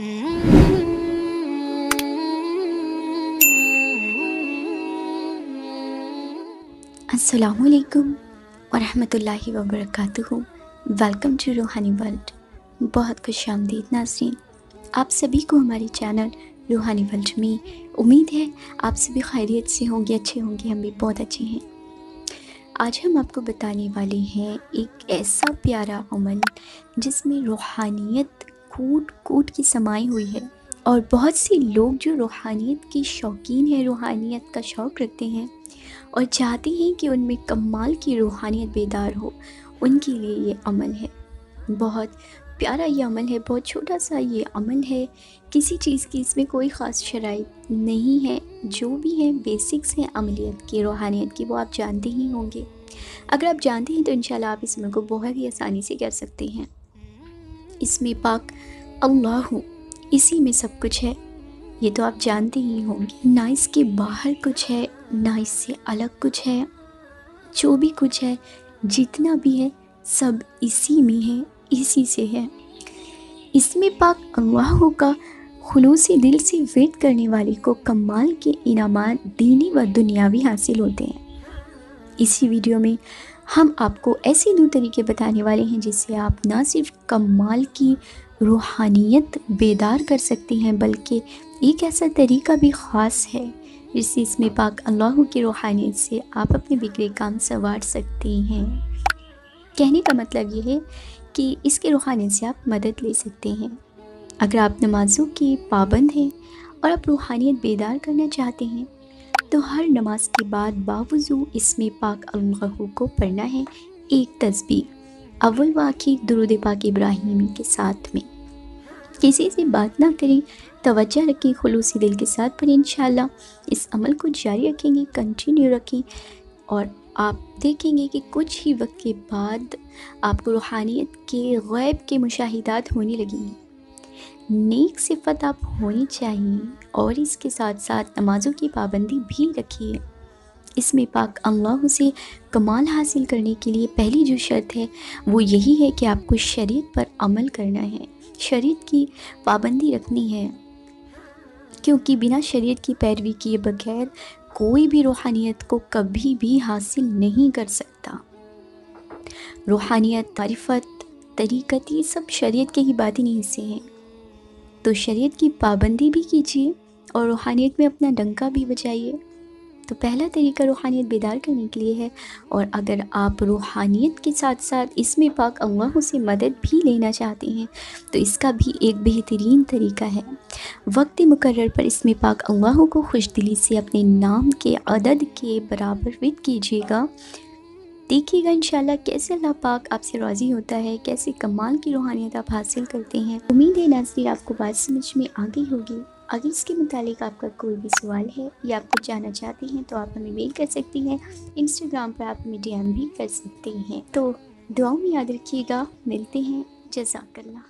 असलकम वरहमतुल्लाहि वबरकातुहू वेलकम टू रूहानी वर्ल्ड बहुत खुश आमदीद, नाजरीन। आप सभी को हमारे चैनल रूहानी वर्ल्ड में उम्मीद है आप सभी खैरियत से होंगे, अच्छे होंगे, हम भी बहुत अच्छे हैं। आज हम आपको बताने वाले हैं एक ऐसा प्यारा अमल जिसमें रूहानियत कूट कूट की समाई हुई है। और बहुत से लोग जो रूहानियत के शौकीन हैं, रूहानियत का शौक़ रखते हैं और चाहते हैं कि उनमें कमाल की रूहानियत बेदार हो, उनके लिए ये अमल है। बहुत प्यारा ये अमल है, बहुत छोटा सा ये अमल है। किसी चीज़ की इसमें कोई ख़ास शराइ नहीं है। जो भी है, बेसिक्स हैं अमलीत की, रूहानियत की, वो आप जानते ही होंगे। अगर आप जानते हैं तो इन आप इस अमल को बहुत ही आसानी से कर सकते हैं। इसमें पाक अल्लाह, इसी में सब कुछ है। ये तो आप जानते ही होंगे, ना इसके बाहर कुछ है, ना इससे अलग कुछ है। जो भी कुछ है, जितना भी है, सब इसी में है, इसी से है। इसमें पाक अल्लाह का खलूसी दिल से वेट करने वाले को कमाल के इनाम दीनी व दुनियावी हासिल होते हैं। इसी वीडियो में हम आपको ऐसे दो तरीके बताने वाले हैं जिससे आप ना सिर्फ़ कमाल की रूहानियत बेदार कर सकते हैं, बल्कि एक ऐसा तरीका भी ख़ास है जिससे इसमें पाक अल्लाह की रूहानियत से आप अपने बिगड़े काम संवार सकते हैं। कहने का मतलब ये है कि इसके रूहानियत से आप मदद ले सकते हैं। अगर आप नमाज़ों के पाबंद हैं और आप रूहानियत बेदार करना चाहते हैं तो हर नमाज़ के बाद बावजू इसमें पाक अल्लाह को पढ़ना है एक तस्बीर अव्वल वाक़ी दरुद पाक इब्राहिमी के साथ में। किसी से बात ना करें, तवज्जो रखें, खलूसी दिल के साथ पर इन इस अमल को जारी रखेंगे कंटिन्यू रखें और आप देखेंगे कि कुछ ही वक्त के बाद आपको रूहानियत के गैब के मुशाहिदात होने लगेंगी। नेक सिफत आप होनी चाहिए और इसके साथ साथ नमाज़ों की पाबंदी भी रखिए। इसमें पाक अल्लाह से कमाल हासिल करने के लिए पहली जो शर्त है, वो यही है कि आपको शरीत पर अमल करना है। शरीत की पाबंदी रखनी है, क्योंकि बिना शरीयत की पैरवी किए बगैर कोई भी रूहानियत को कभी भी हासिल नहीं कर सकता। रूहानियत मारिफत तरीक़त, ये सब शरीयत के ही बातिनी हिस्से हैं। तो शरीयत की पाबंदी भी कीजिए और रूहानियत में अपना डंका भी बजाइए। तो पहला तरीका रूहानियत बेदार करने के लिए है और अगर आप रूहानियत के साथ साथ इसमें पाक अल्लाह से मदद भी लेना चाहते हैं तो इसका भी एक बेहतरीन तरीका है। वक्त मुकर पर इसमें पाक अल्लाह को खुश दिली से अपने नाम के अदद के बराबर विद कीजिएगा। देखिएगा इन कैसे अल्लाह पाक आपसे राज़ी होता है, कैसे कमाल की रूहानियत आप हासिल करते हैं। उम्मीद है नाजरीन, आपको बात समझ में आ गई होगी। अगर इसके मुतालिक आपका कोई भी सवाल है या आप कुछ जानना चाहते हैं तो आप हमें मेल कर सकती हैं। इंस्टाग्राम पर आप हमें डी भी कर सकते हैं। तो दुआओं में याद रखिएगा। मिलते हैं। जजाकल्ला